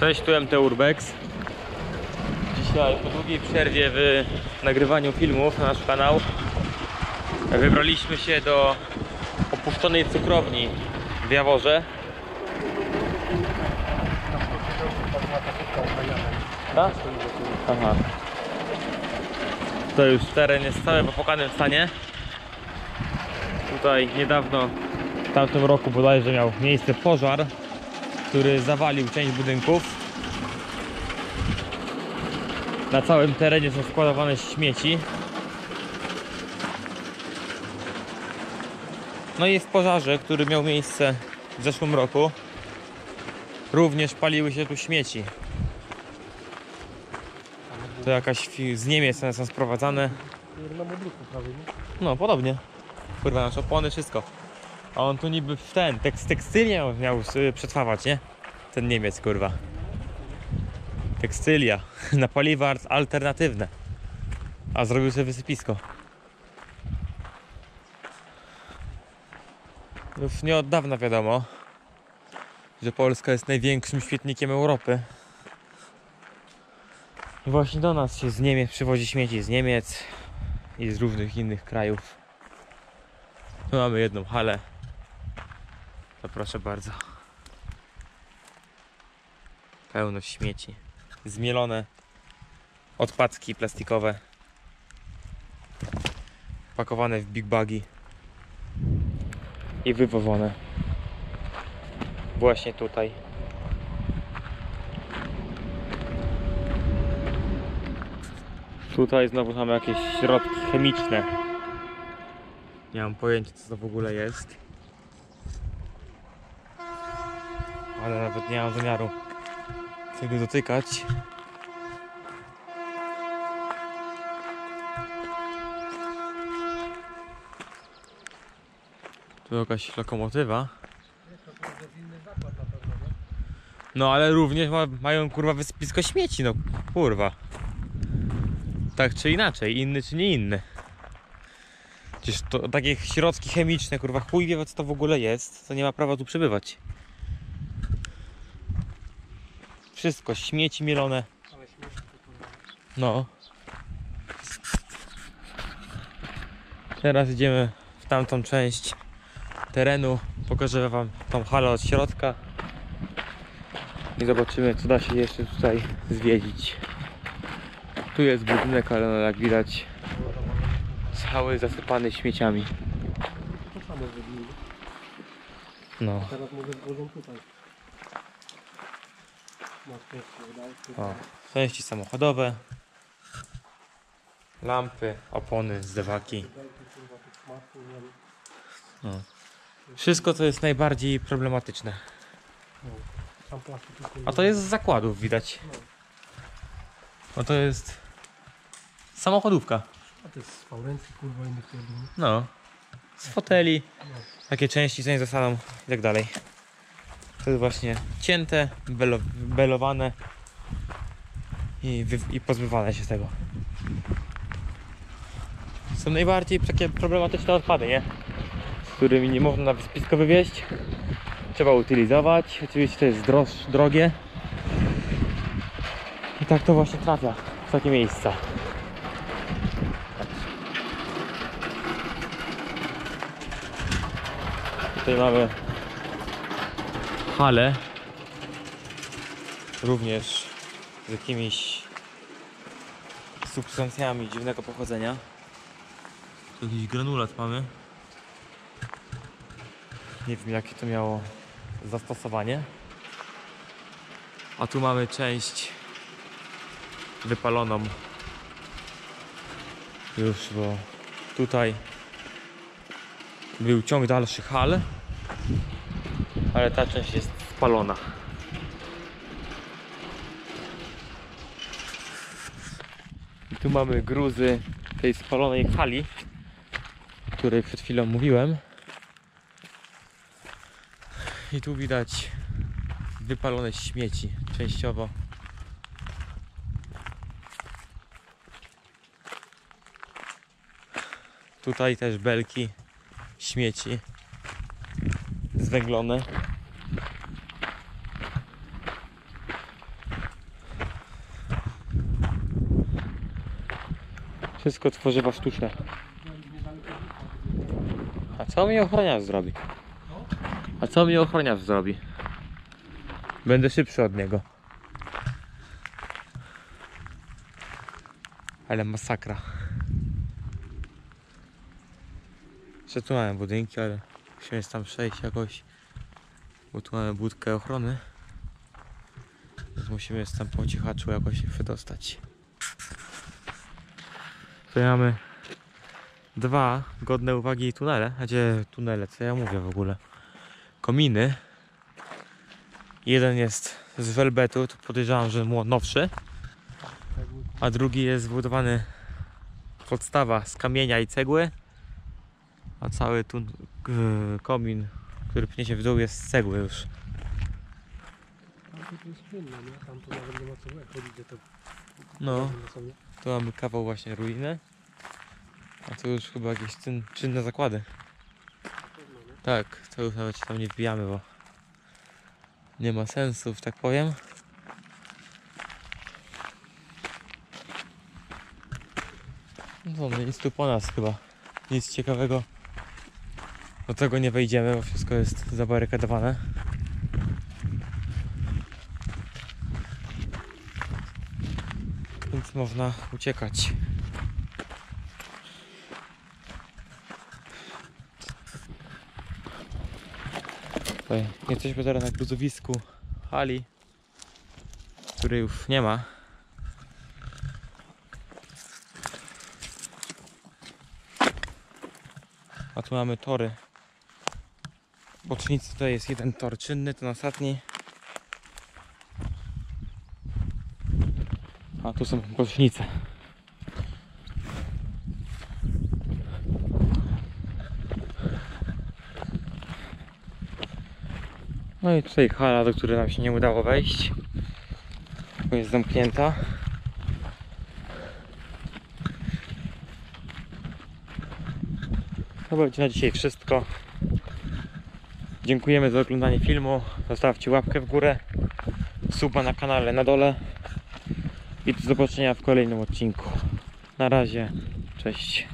Cześć, tu MT Urbex. Dzisiaj po długiej przerwie w nagrywaniu filmów na nasz kanał wybraliśmy się do opuszczonej cukrowni w Jaworze. Aha. To już teren jest cały w opłakanym stanie. Tutaj niedawno, w tamtym roku bodajże miał miejsce pożar, który zawalił część budynków. Na całym terenie są składowane śmieci. No i w pożarze, który miał miejsce w zeszłym roku, również paliły się tu śmieci. To jakaś z Niemiec one są sprowadzane. No, podobnie. Kurwa, nasz opony, wszystko. A on tu niby w ten, tekst, tekstylię miał, y, przetrwawać, nie? Ten Niemiec, kurwa. Tekstylia. Na paliwa al- alternatywne. A zrobił sobie wysypisko. Już nie od dawna wiadomo, że Polska jest największym śmietnikiem Europy. I właśnie do nas się z Niemiec przywozi śmieci z Niemiec i z różnych innych krajów. Tu mamy jedną halę. To proszę bardzo. Pełno śmieci. Zmielone odpadki plastikowe. Pakowane w big bagi. I wywożone. Właśnie tutaj. Tutaj znowu mamy jakieś środki chemiczne. Nie mam pojęcia co to w ogóle jest. Ale nawet nie mam zamiaru tego dotykać. Tu jakaś lokomotywa. No ale również ma, mają kurwa wysypisko śmieci, no kurwa. Tak czy inaczej, inny czy nie inny. Przecież to takie środki chemiczne, kurwa, chuj wie co to w ogóle jest, to nie ma prawa tu przebywać. Wszystko, śmieci mielone. No. Teraz idziemy w tamtą część terenu. Pokażę wam tą halę od środka. I zobaczymy co da się jeszcze tutaj zwiedzić. Tu jest budynek, ale no jak widać cały zasypany śmieciami. To samo zrobili. No. Teraz może złożą tutaj. O, części samochodowe. Lampy, opony, zdewaki. wiem. Wszystko to jest najbardziej problematyczne. A to jest z zakładów widać. No to jest samochodówka. A to jest z Faurencji, kurwa, innych. No. Z foteli, No. takie części co nie zostaną i tak dalej. To jest właśnie cięte, belo, belowane i, i pozbywane się z tego. Są najbardziej takie problematyczne odpady, nie? Z którymi nie można na wyspisko wywieźć. Trzeba utylizować. Oczywiście to jest droż, drogie. I tak to właśnie trafia w takie miejsca. Tutaj mamy halę. Również z jakimiś substancjami dziwnego pochodzenia. Tu jakiś granulat mamy. Nie wiem jakie to miało zastosowanie. A tu mamy część wypaloną. Już, bo tutaj był ciąg dalszy hal, ale ta część jest spalona. I tu mamy gruzy tej spalonej hali, o której przed chwilą mówiłem. I tu widać wypalone śmieci częściowo. Tutaj też belki śmieci zwęglone. Wszystko tworzywa sztuczne. A co mi ochroniarz zrobi? A co mi ochroniarz zrobi? Będę szybszy od niego. Ale masakra. Jeszcze tu mamy budynki, ale musimy tam przejść jakoś. Bo tu mamy budkę ochrony. Więc musimy tam po cichaczu jakoś się wydostać. Tu mamy dwa godne uwagi tunele. A gdzie tunele? Co ja mówię w ogóle? Kominy. Jeden jest z welbetu, to podejrzewam, że nowszy. A drugi jest zbudowany podstawa z kamienia i cegły. A cały tu komin, który pnie się w dół jest z cegły już. No. Tu mamy kawał właśnie ruiny. A tu już chyba jakieś czyn, czynne zakłady. Tak, to już nawet się tam nie wbijamy, bo nie ma sensu, że tak powiem. No no nic tu po nas chyba. Nic ciekawego. Do tego nie wejdziemy, bo wszystko jest zabarykadowane. Więc można uciekać. Tutaj jesteśmy teraz na gruzowisku hali, której już nie ma. A tu mamy tory. Bocznicy tutaj jest jeden tor czynny, ten ostatni. A tu są bocznice. No i tutaj hala, do której nam się nie udało wejść. Bo jest zamknięta. To będzie na dzisiaj wszystko. Dziękujemy za oglądanie filmu. Zostawcie łapkę w górę. Suba na kanale na dole. I do zobaczenia w kolejnym odcinku. Na razie. Cześć.